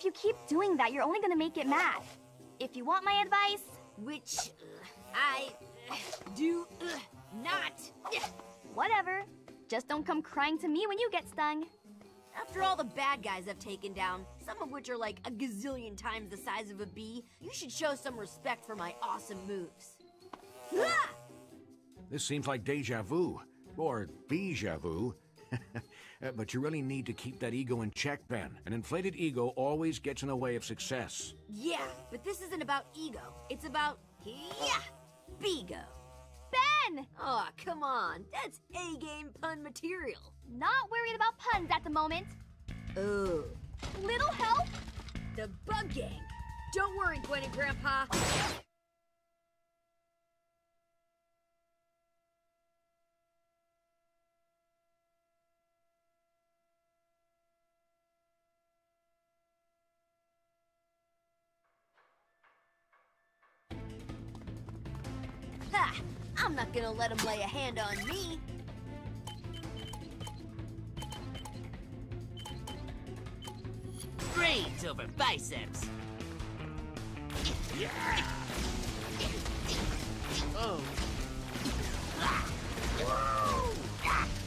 If you keep doing that, you're only gonna make it mad. If you want my advice, Which uh, I uh, do uh, not. whatever. Just don't come crying to me when you get stung. After all the bad guys I've taken down, some of which are like a gazillion times the size of a bee, you should show some respect for my awesome moves. This seems like deja vu. Or bija vu. Uh, but you really need to keep that ego in check, Ben. An inflated ego always gets in the way of success. Yeah, but this isn't about ego. It's about yeah, bigo. Ben! Oh, come on. That's A-game pun material. Not worried about puns at the moment. Oh, Little help? the Bug Gang. Don't worry, Gwen and Grandpa. I'm not gonna let him lay a hand on me. Brains over biceps. Oh. This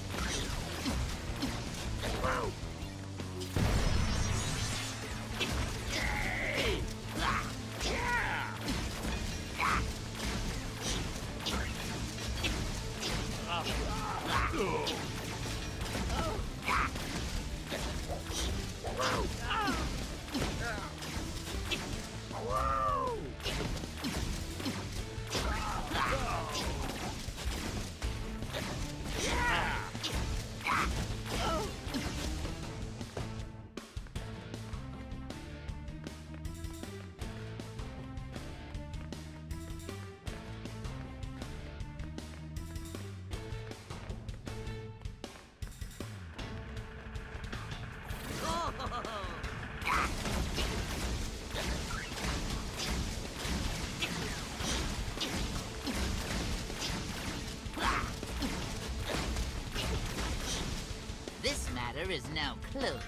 is now closed.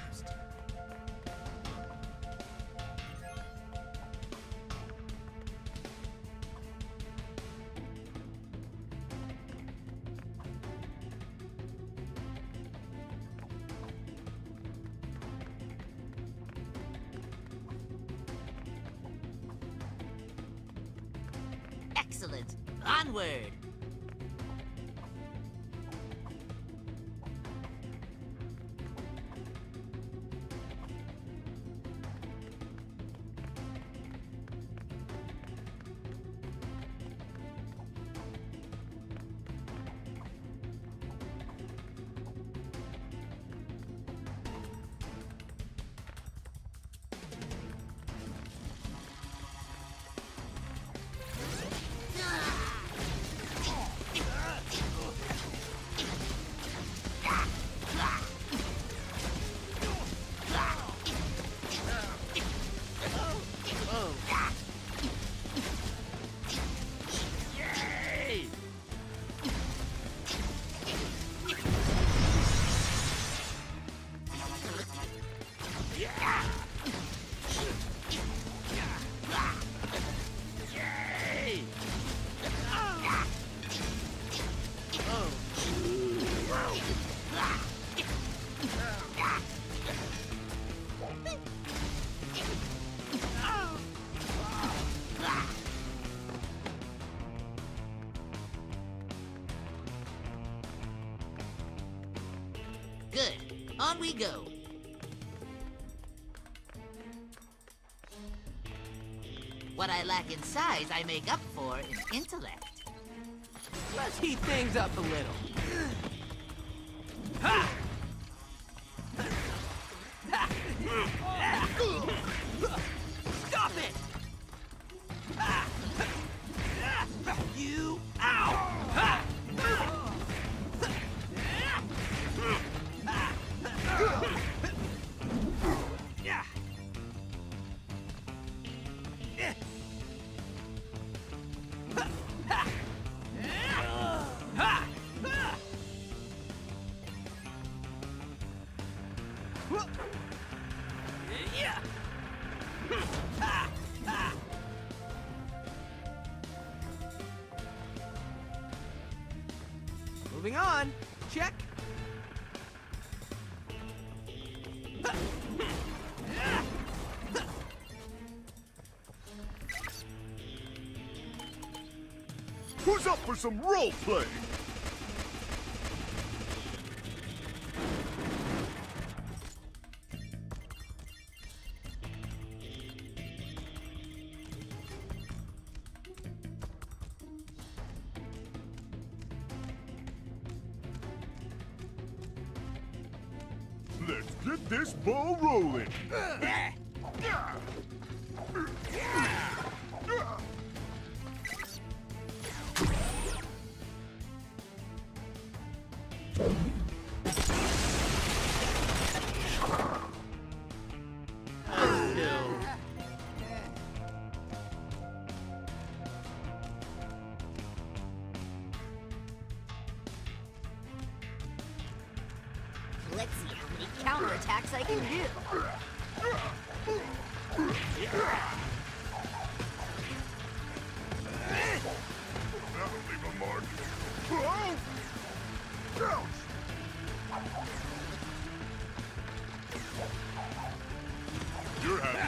Excellent. Onward. Good. What I lack in size, I make up for in intellect. Let's heat things up a little. Stop for some role play?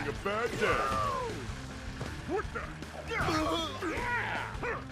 Having a bad day. What the? Let's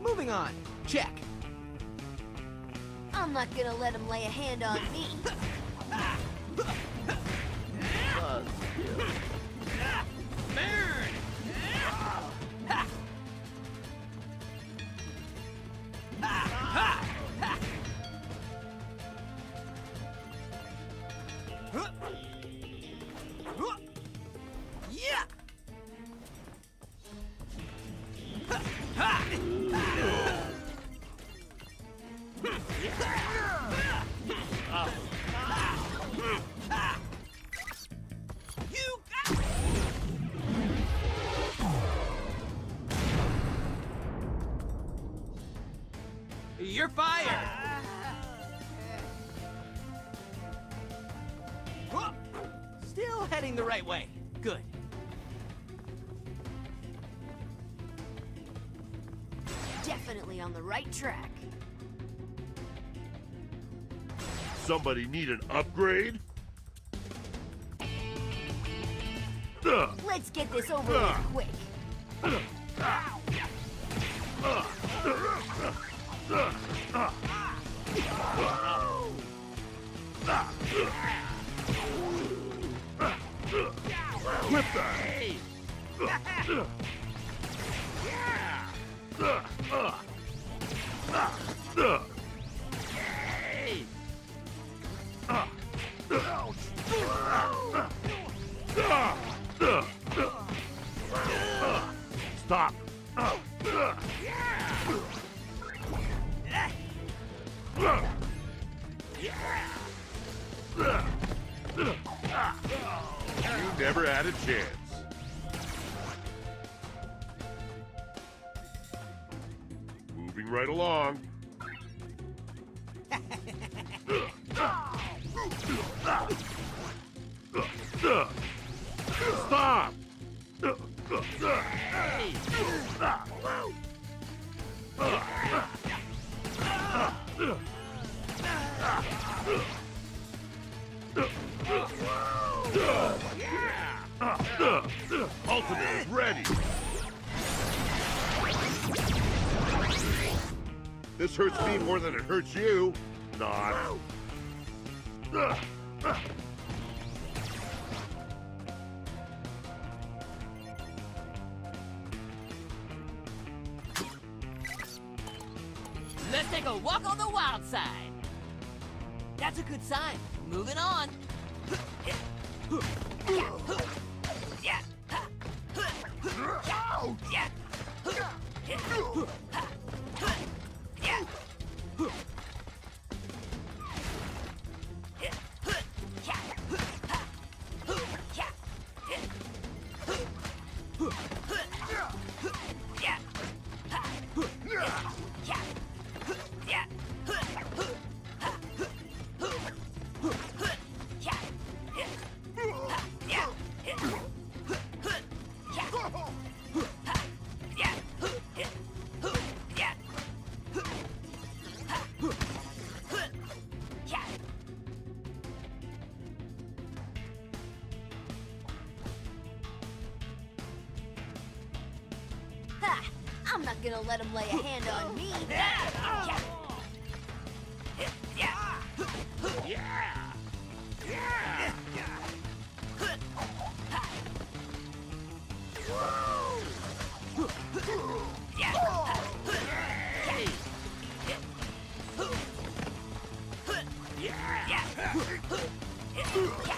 Moving on. Check. I'm not gonna let him lay a hand on me. You're fired! Huh. Still heading the right way. Good. Definitely on the right track. Somebody need an upgrade? Let's get this over with ah. quick. Ah. You never had a chance. Moving right along. Ultimate ready. This hurts me more than it hurts you. Not. Let's take a walk on the wild side. That's a good sign. Moving on. Not gonna let him lay a hand on me. Kill.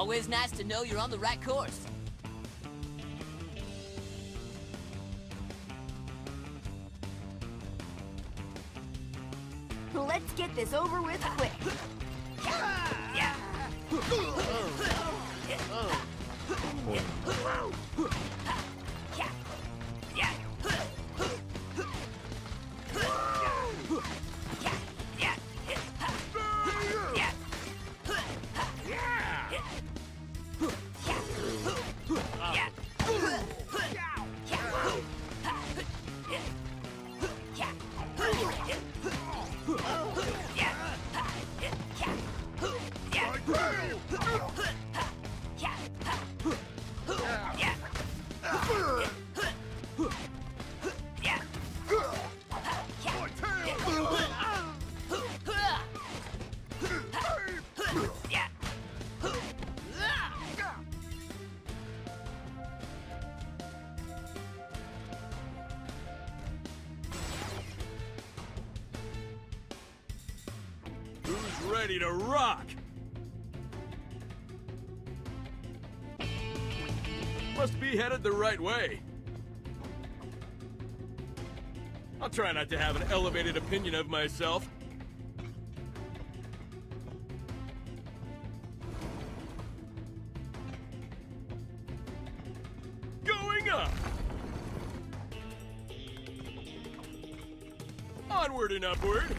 Always nice to know you're on the right course. Let's get this over with quick. Who's ready to rock? Must be headed the right way. I'll try not to have an elevated opinion of myself. Going up! Onward and upward!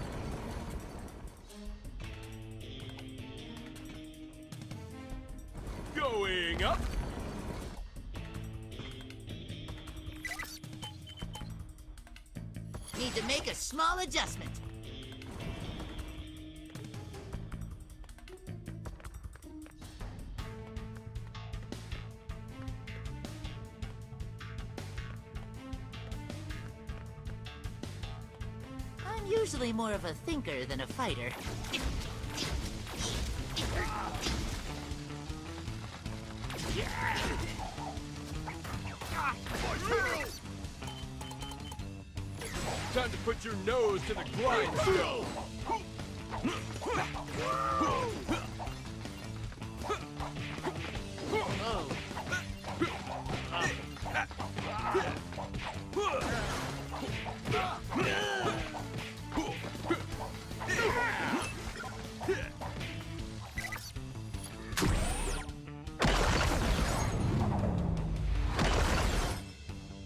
Going up! Need to make a small adjustment. I'm usually more of a thinker than a fighter. Time to put your nose to the grindstone.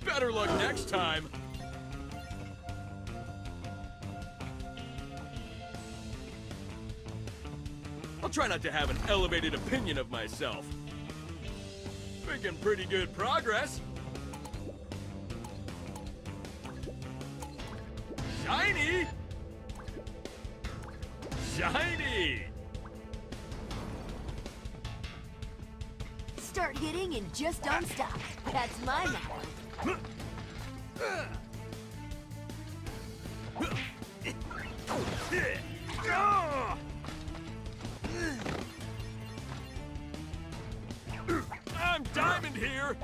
Better luck next time. I'll try not to have an elevated opinion of myself. Making pretty good progress. Shiny! Shiny! Start hitting and just don't stop. That's my motto. Here!